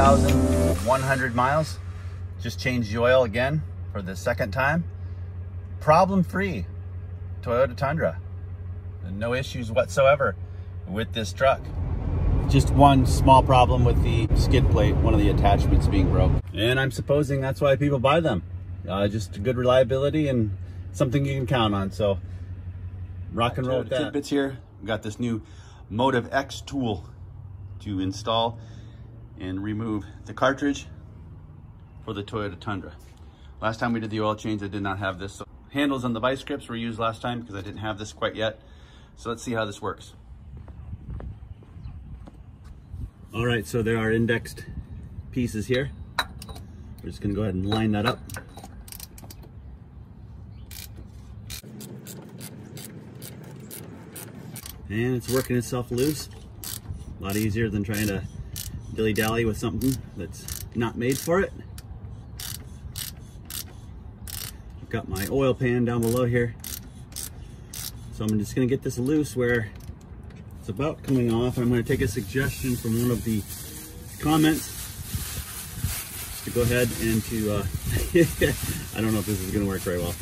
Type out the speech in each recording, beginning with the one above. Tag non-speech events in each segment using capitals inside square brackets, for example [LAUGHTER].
3,100 miles. Just changed the oil again for the second time. Problem free Toyota Tundra. No issues whatsoever with this truck. Just one small problem with the skid plate, one of the attachments being broke. And I'm supposing that's why people buy them. Uh, just good reliability and something you can count on. So rock and roll with that. Tidbits here. We got this new Motiv X tool to install and remove the cartridge for the Toyota Tundra. Last time we did the oil change, I did not have this. So handles on the vice grips were used last time because I didn't have this quite yet. So let's see how this works. All right, so there are indexed pieces here. We're just gonna go ahead and line that up. And it's working itself loose. A lot easier than trying to dilly-dally with something that's not made for it. I've got my oil pan down below here. So I'm just gonna get this loose where it's about coming off. I'm gonna take a suggestion from one of the comments to go ahead and to, uh, [LAUGHS] I don't know if this is gonna work very well.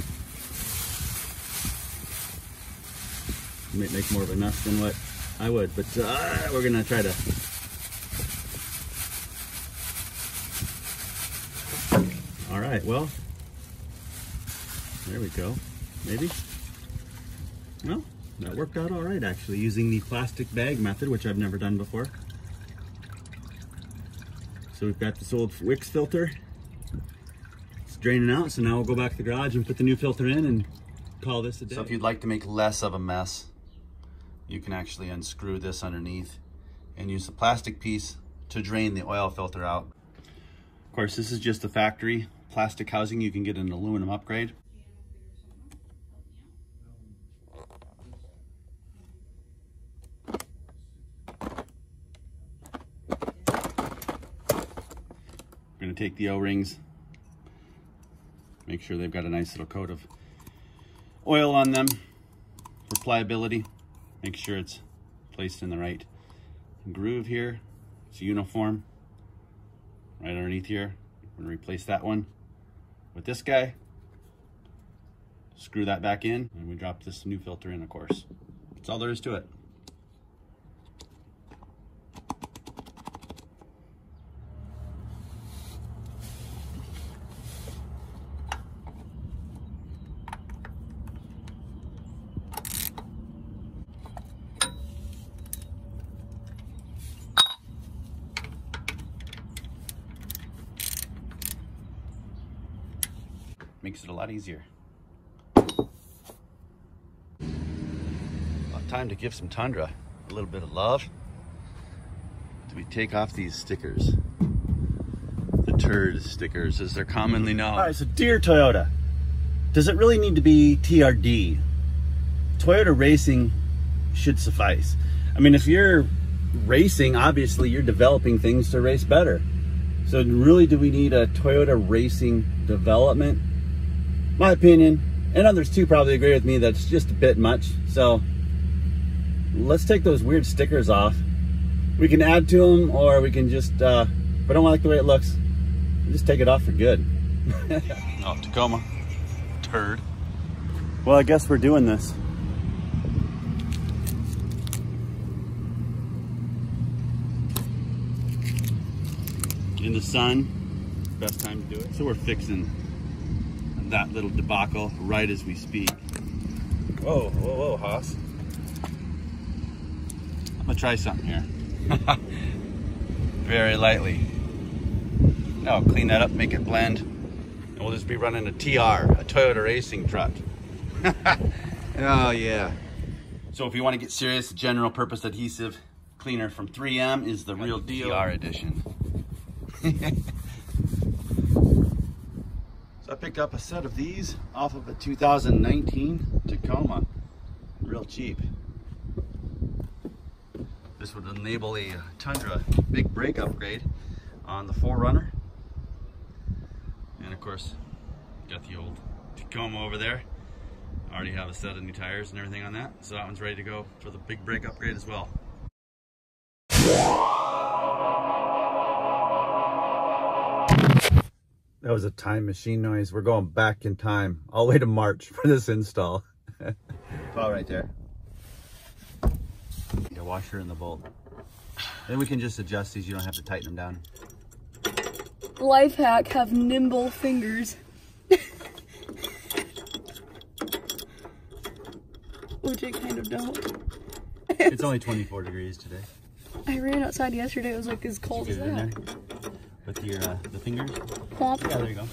It Might make more of a mess than what I would, but uh, we're gonna try to All right, well, there we go. Maybe. Well, that worked out all right, actually, using the plastic bag method, which I've never done before. So we've got this old Wix filter. It's draining out, so now we'll go back to the garage and put the new filter in and call this a day. So if you'd like to make less of a mess, you can actually unscrew this underneath and use the plastic piece to drain the oil filter out. Of course, this is just the factory plastic housing. You can get an aluminum upgrade. We're going to take the O-rings, make sure they've got a nice little coat of oil on them for pliability. Make sure it's placed in the right groove here. It's uniform right underneath here. Going to replace that one with this guy. Screw that back in and we drop this new filter in, of course. That's all there is to it. Makes it a lot easier. Well, time to give some Tundra a little bit of love. Do we take off these stickers? The turd stickers, as they're commonly known. All right, so dear Toyota, does it really need to be TRD? Toyota Racing should suffice. I mean, if you're racing, obviously you're developing things to race better. So really, do we need a Toyota Racing development? My opinion, and others too probably agree with me, that's just a bit much. So let's take those weird stickers off. We can add to them or we can just, uh, if I don't like the way it looks, just take it off for good. [LAUGHS] oh, Tacoma, turd. Well, I guess we're doing this. In the sun, best time to do it. So we're fixing that little debacle right as we speak. Whoa, whoa, whoa, Haas. I'm gonna try something here. [LAUGHS] Very lightly. Now clean that up, make it blend. And we'll just be running a TR, a Toyota racing truck. [LAUGHS] oh yeah. So if you want to get serious, general purpose adhesive cleaner from 3M is the real deal. TR edition. [LAUGHS] So I picked up a set of these off of a 2019 Tacoma, real cheap. This would enable a Tundra big brake upgrade on the 4Runner. And of course, got the old Tacoma over there. Already have a set of new tires and everything on that. So that one's ready to go for the big brake upgrade as well. That was a time machine noise. We're going back in time all the way to March for this install. [LAUGHS] All right there. The washer and the bolt. Then we can just adjust these. You don't have to tighten them down. Life hack, have nimble fingers. [LAUGHS] Which I kind of don't. it's only 24 degrees today. I ran outside yesterday. It was like as cold as that. With your uh, the fingers? Yeah, there you go. And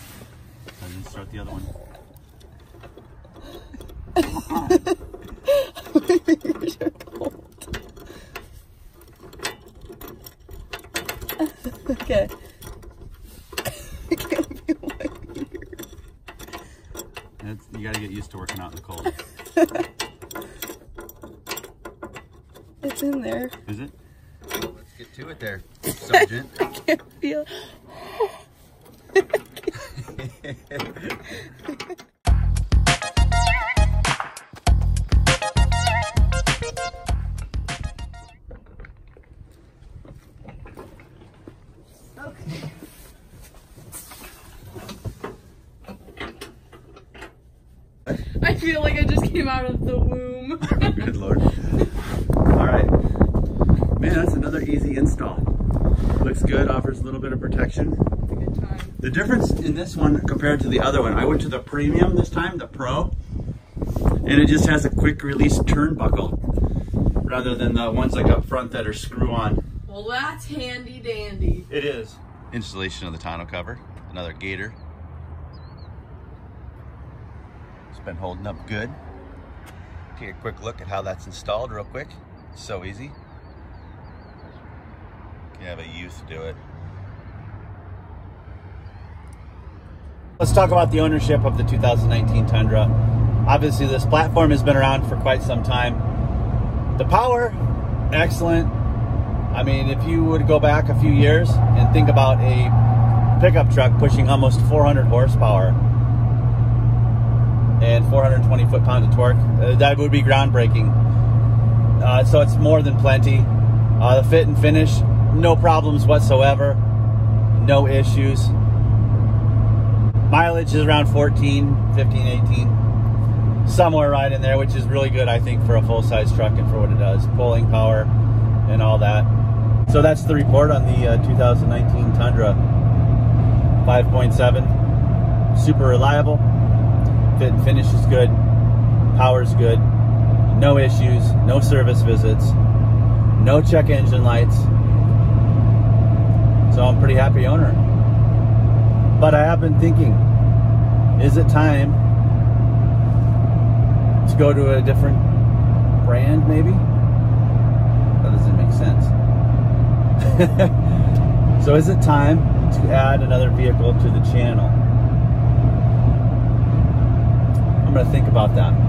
then start the other one. My fingers are cold. okay. I can't feel my fingers. That's, you gotta get used to working out in the cold. it's in there. Is it? Let's get to it there, Sergeant. [LAUGHS] I can't feel. I feel like I just came out of the womb. [LAUGHS] Good lord. All right. Man, that's another easy install. Looks good, offers a little bit of protection. The difference in this one compared to the other one, I went to the premium this time, the pro, and it just has a quick release turnbuckle rather than the ones like up front that are screw on. Well, that's handy dandy. It is. Installation of the tonneau cover, another gator. It's been holding up good. Take a quick look at how that's installed real quick. So easy. You have a youth do it. Let's talk about the ownership of the 2019 Tundra. Obviously, this platform has been around for quite some time. The power, excellent. I mean, if you would go back a few years and think about a pickup truck pushing almost 400 horsepower and 420 foot-pounds of torque, uh, that would be groundbreaking. Uh, so it's more than plenty. Uh, the fit and finish, no problems whatsoever, no issues. Mileage is around 14, 15, 18. Somewhere right in there, which is really good, I think, for a full-size truck and for what it does. Pulling power and all that. So that's the report on the uh, 2019 Tundra 5.7. Super reliable. Fit and finish is good. Power's good. No issues. No service visits. No check engine lights. So I'm pretty happy owner. But I have been thinking, is it time to go to a different brand maybe? That doesn't make sense. [LAUGHS] so is it time to add another vehicle to the channel? I'm to think about that.